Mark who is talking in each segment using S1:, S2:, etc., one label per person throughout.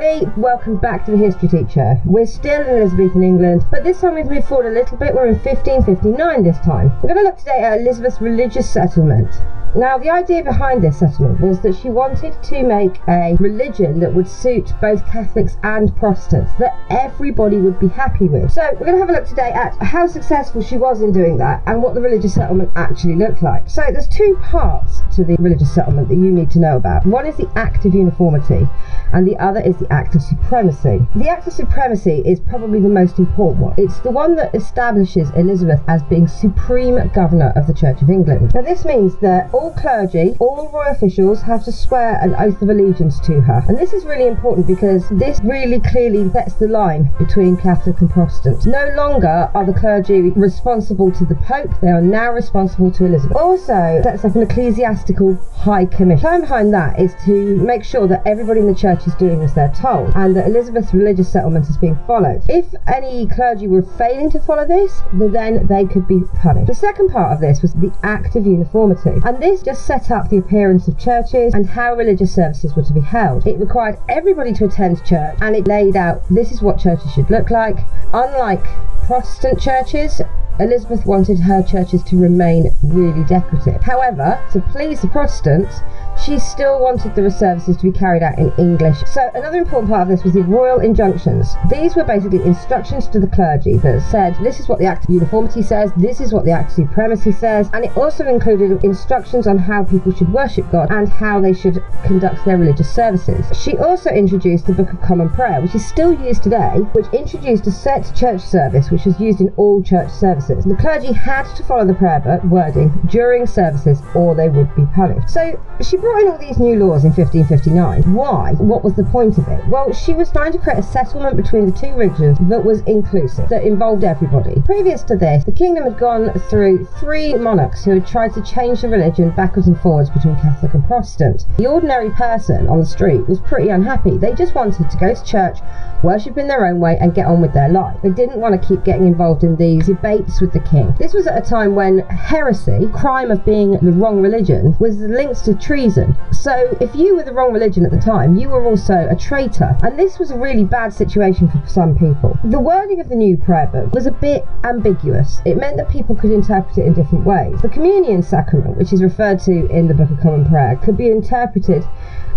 S1: everybody, welcome back to the History Teacher. We're still in Elizabethan England, but this time we've moved forward a little bit. We're in 1559 this time. We're going to look today at Elizabeth's religious settlement. Now, the idea behind this settlement was that she wanted to make a religion that would suit both Catholics and Protestants, that everybody would be happy with. So, we're going to have a look today at how successful she was in doing that and what the religious settlement actually looked like. So, there's two parts to the religious settlement that you need to know about. One is the Act of Uniformity, and the other is the Act of Supremacy. The Act of Supremacy is probably the most important one. It's the one that establishes Elizabeth as being supreme governor of the Church of England. Now, this means that all clergy, all royal officials have to swear an oath of allegiance to her. And this is really important because this really clearly sets the line between Catholic and Protestant. No longer are the clergy responsible to the Pope, they are now responsible to Elizabeth. Also, sets up an ecclesiastical high commission. The plan behind that is to make sure that everybody in the church is doing as they're and that Elizabeth's religious settlement is being followed. If any clergy were failing to follow this, then they could be punished. The second part of this was the Act of Uniformity. And this just set up the appearance of churches and how religious services were to be held. It required everybody to attend church and it laid out this is what churches should look like. Unlike Protestant churches, Elizabeth wanted her churches to remain really decorative. However, to please the Protestants, she still wanted the services to be carried out in English. So another important part of this was the royal injunctions. These were basically instructions to the clergy that said this is what the Act of Uniformity says, this is what the Act of Supremacy says, and it also included instructions on how people should worship God and how they should conduct their religious services. She also introduced the Book of Common Prayer, which is still used today, which introduced a set church service which was used in all church services. The clergy had to follow the prayer book wording during services or they would be punished. So she in all these new laws in 1559. Why? What was the point of it? Well, she was trying to create a settlement between the two religions that was inclusive, that involved everybody. Previous to this, the kingdom had gone through three monarchs who had tried to change the religion backwards and forwards between Catholic and Protestant. The ordinary person on the street was pretty unhappy. They just wanted to go to church, worship in their own way, and get on with their life. They didn't want to keep getting involved in these debates with the king. This was at a time when heresy, crime of being the wrong religion, was linked to treason so if you were the wrong religion at the time, you were also a traitor. And this was a really bad situation for some people. The wording of the new prayer book was a bit ambiguous. It meant that people could interpret it in different ways. The communion sacrament, which is referred to in the Book of Common Prayer, could be interpreted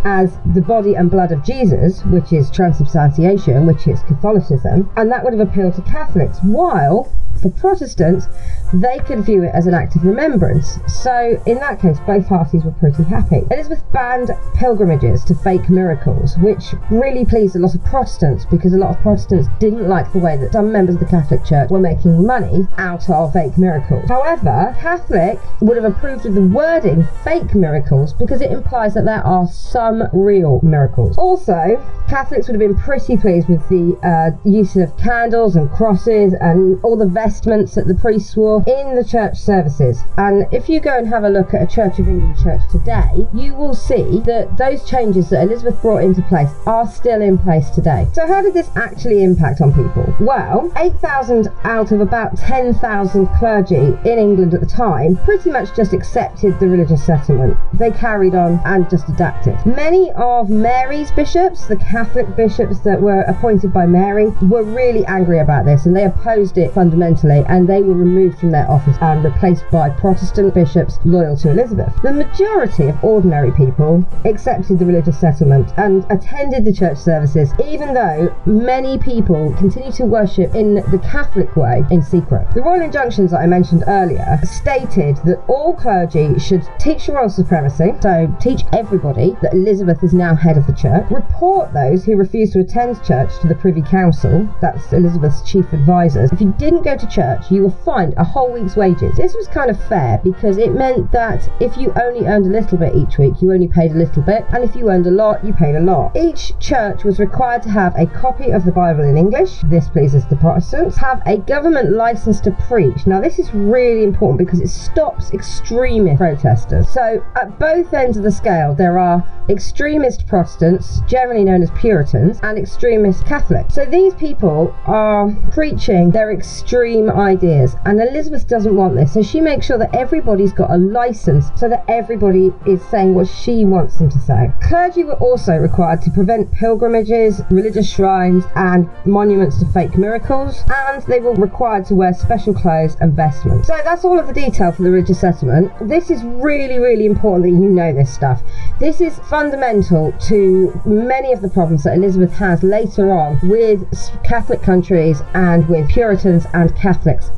S1: as the body and blood of Jesus, which is transubstantiation, which is Catholicism, and that would have appealed to Catholics, while for Protestants, they could view it as an act of remembrance. So, in that case, both parties were pretty happy. Elizabeth banned pilgrimages to fake miracles, which really pleased a lot of Protestants because a lot of Protestants didn't like the way that some members of the Catholic Church were making money out of fake miracles. However, Catholic would have approved of the wording fake miracles because it implies that there are some real miracles. Also, Catholics would have been pretty pleased with the uh, use of candles and crosses and all the vestments that the priests wore in the church services. And if you go and have a look at a Church of England church today, you will see that those changes that Elizabeth brought into place are still in place today. So, how did this actually impact on people? Well, 8,000 out of about 10,000 clergy in England at the time pretty much just accepted the religious settlement. They carried on and just adapted. Many of Mary's bishops, the Catholic bishops that were appointed by Mary were really angry about this and they opposed it fundamentally and they were removed from their office and replaced by Protestant bishops loyal to Elizabeth. The majority of ordinary people accepted the religious settlement and attended the church services even though many people continued to worship in the Catholic way in secret. The royal injunctions that I mentioned earlier stated that all clergy should teach the royal supremacy, so teach everybody that Elizabeth is now head of the church, report those those who refuse to attend church to the Privy Council, that's Elizabeth's chief advisors, if you didn't go to church, you were fined a whole week's wages. This was kind of fair because it meant that if you only earned a little bit each week, you only paid a little bit, and if you earned a lot, you paid a lot. Each church was required to have a copy of the Bible in English, this pleases the Protestants, have a government license to preach. Now, this is really important because it stops extremist protesters. So, at both ends of the scale, there are extremist Protestants, generally known as Puritans, and extremist Catholics. So these people are preaching their extreme same ideas. And Elizabeth doesn't want this, so she makes sure that everybody's got a license so that everybody is saying what she wants them to say. Clergy were also required to prevent pilgrimages, religious shrines, and monuments to fake miracles, and they were required to wear special clothes and vestments. So that's all of the detail for the religious settlement. This is really, really important that you know this stuff. This is fundamental to many of the problems that Elizabeth has later on with Catholic countries and with Puritans and Catholics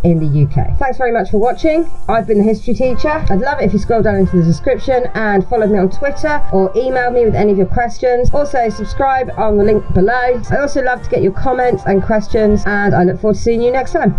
S1: in the UK. Thanks very much for watching. I've been the history teacher. I'd love it if you scroll down into the description and follow me on Twitter or email me with any of your questions. Also, subscribe on the link below. I'd also love to get your comments and questions, and I look forward to seeing you next time.